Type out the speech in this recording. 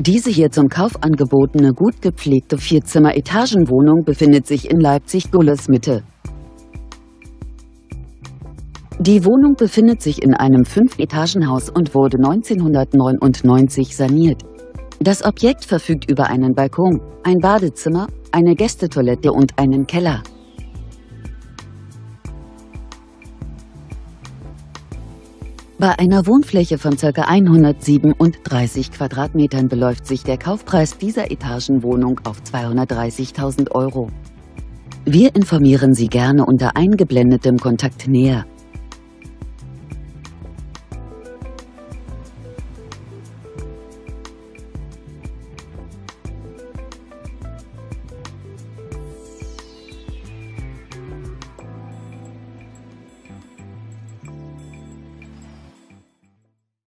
Diese hier zum Kauf angebotene gut gepflegte Vierzimmer-Etagenwohnung befindet sich in Leipzig-Gullesmitte. Die Wohnung befindet sich in einem Fünf-Etagenhaus und wurde 1999 saniert. Das Objekt verfügt über einen Balkon, ein Badezimmer, eine Gästetoilette und einen Keller. Bei einer Wohnfläche von ca. 137 Quadratmetern beläuft sich der Kaufpreis dieser Etagenwohnung auf 230.000 Euro. Wir informieren Sie gerne unter eingeblendetem Kontakt näher.